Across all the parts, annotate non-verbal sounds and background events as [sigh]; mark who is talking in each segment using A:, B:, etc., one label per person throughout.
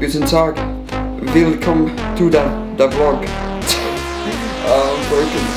A: guten Tag, willkommen to the, the vlog. [laughs] uh, I'm I'm.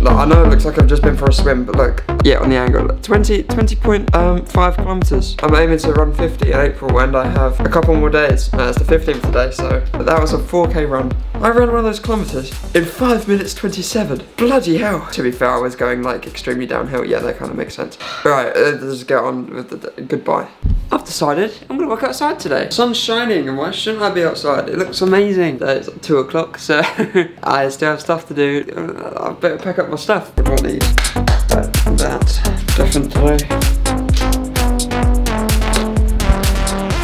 A: Look, I know it looks like I've just been for a swim, but look, yeah, on the angle, 20, 20.5 kilometers. I'm aiming to run 50 in April, and I have a couple more days. Uh, it's the 15th today, so that was a 4k run. I ran one of those kilometers in 5 minutes 27. Bloody hell. To be fair, I was going like extremely downhill. Yeah, that kind of makes sense. Right, uh, let's get on with the goodbye. I've decided I'm gonna walk outside today. Sun's shining, and why shouldn't I be outside? It looks amazing. It's like two o'clock, so [laughs] I still have stuff to do. Uh, I better pack up my stuff. I need? That, that, definitely.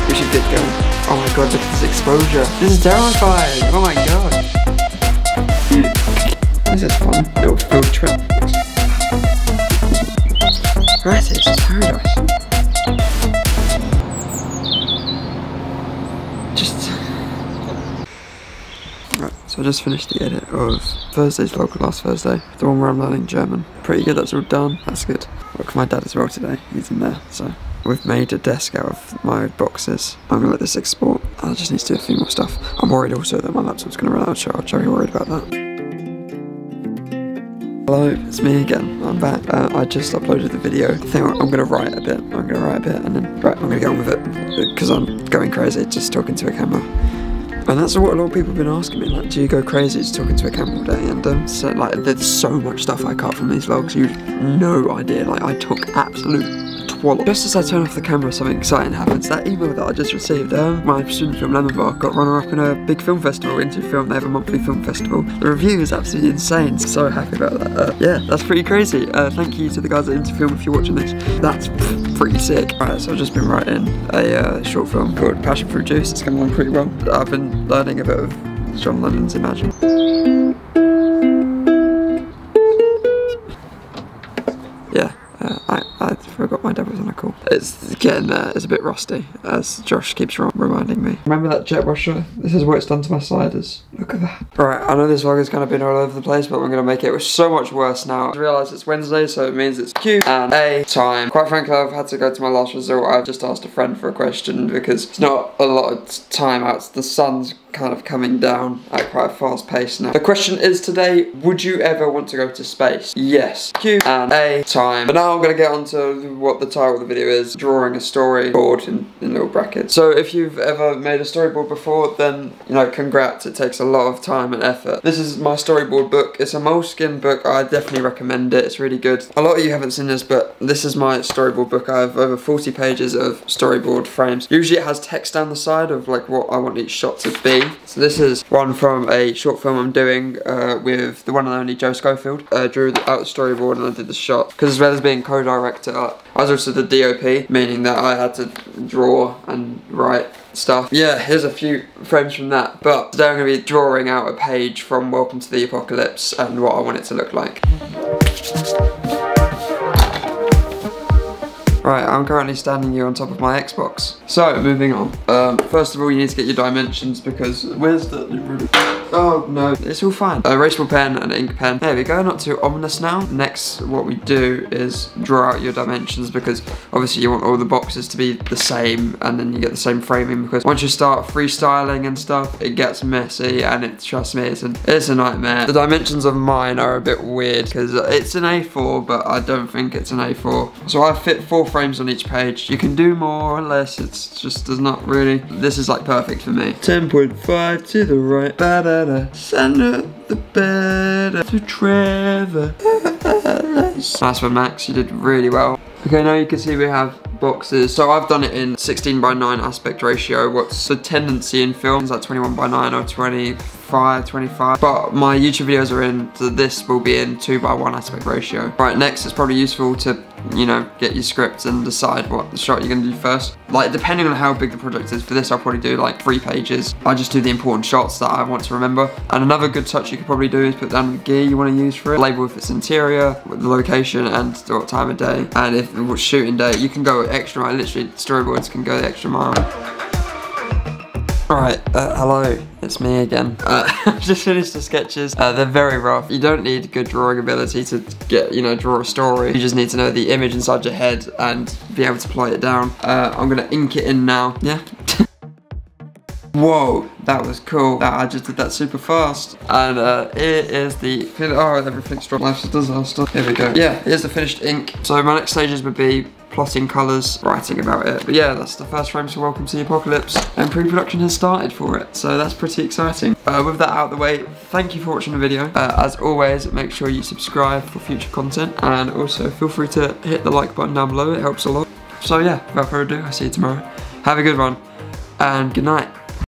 A: We should get going. Oh my god, look at this exposure. This is terrifying. Oh my god. This is fun. Little field trip. Right, it's just paradise. Just. Right, so I just finished the edit of Thursday's vlog last Thursday, the one where I'm learning German. Pretty good, that's all done, that's good. With my dad as well today, he's in there, so. We've made a desk out of my boxes. I'm gonna let this export. I just need to do a few more stuff. I'm worried also that my laptop's gonna run out of charge, very worried about that. Hello, it's me again. I'm back. Uh, I just uploaded the video. I think I'm gonna write a bit. I'm gonna write a bit and then right, I'm gonna get on with it because I'm going crazy just talking to a camera. And that's what a lot of people have been asking me, like, do you go crazy just talking to a camera all day? And um, so, like, there's so much stuff I cut from these vlogs, you no idea. Like, I took absolute Just as I turn off the camera, something exciting happens. That email that I just received, um, my student film Lemon Bar got runner-up in a big film festival, Into Film. They have a monthly film festival. The review is absolutely insane. So happy about that. Uh, yeah, that's pretty crazy. Uh, thank you to the guys at Into Film if you're watching this. That's pretty sick. Right, so I've just been writing a uh, short film called Passion Fruit Juice. It's coming along pretty well. I've been learning a bit of John Lennon's Imagine. It's getting there, it's a bit rusty, as Josh keeps reminding me. Remember that jet washer? This is what it's done to my sliders. Look at that. Right, I know this vlog has kind of been all over the place, but we're going to make it so much worse now. I realise it's Wednesday, so it means it's Q and A time. Quite frankly, I've had to go to my last resort. I've just asked a friend for a question because it's not a lot of time out. The sun's kind of coming down at quite a fast pace now. The question is today, would you ever want to go to space? Yes. Q and A time. But now I'm going to get on to what the title of the video is, drawing a storyboard in, in little brackets. So if you've ever made a storyboard before, then, you know, congrats, it takes a lot of time and effort. This is my storyboard book. It's a Moleskine book. I definitely recommend it. It's really good. A lot of you haven't seen this, but this is my storyboard book. I have over 40 pages of storyboard frames. Usually it has text down the side of like what I want each shot to be. So this is one from a short film I'm doing uh, with the one and only Joe Schofield. I uh, drew out the storyboard and I did the shot. Because as well as being co-director, I was also the DOP, meaning that I had to draw and write stuff. Yeah, here's a few frames from that. But today I'm going to be drawing out a page from Welcome to the Apocalypse and what I want it to look like. Right, I'm currently standing here on top of my Xbox. So, moving on. Um, first of all, you need to get your dimensions because where's the... Oh, no. It's all fine. A erasable pen and ink pen. There we go, not too ominous now. Next, what we do is draw out your dimensions because obviously you want all the boxes to be the same and then you get the same framing because once you start freestyling and stuff, it gets messy and it, trust me, it's, an, it's a nightmare. The dimensions of mine are a bit weird because it's an A4, but I don't think it's an A4. So I fit four frames on each page. You can do more or less, it's just does not really. This is like perfect for me. 10.5 to the right, ba da da. Send the better to Trevor. [laughs] Nice one, Max. You did really well. Okay, now you can see we have boxes. So I've done it in 16 by 9 aspect ratio. What's the tendency in films like 21 by 9 or 25, 25. But my YouTube videos are in, so this will be in 2 by 1 aspect ratio. Right, next it's probably useful to, you know, get your script and decide what the shot you're gonna do first. Like, depending on how big the project is, for this I'll probably do like three pages. I just do the important shots that I want to remember. And another good touch you could probably do is put down the gear you want to use for it. Label if it's interior, the location, and what time of day. And if it's shooting day, you can go extra mile. Literally, storyboards can go the extra mile. Alright, uh, hello, it's me again. Uh, [laughs] I've just finished the sketches. Uh, they're very rough. You don't need good drawing ability to get, you know, draw a story. You just need to know the image inside your head and be able to plot it down. Uh, I'm gonna ink it in now. Yeah. [laughs] Whoa, that was cool. I just did that super fast. And uh, here is the, oh, everything's dropped. Life's a disaster. Here we go. Yeah, here's the finished ink. So my next stages would be plotting colours, writing about it. But yeah, that's the first frame to Welcome to the Apocalypse. And pre-production has started for it, so that's pretty exciting. Uh, with that out of the way, thank you for watching the video. Uh, as always, make sure you subscribe for future content. And also feel free to hit the like button down below, it helps a lot. So yeah, without further ado, I'll see you tomorrow. Have a good one, and good night.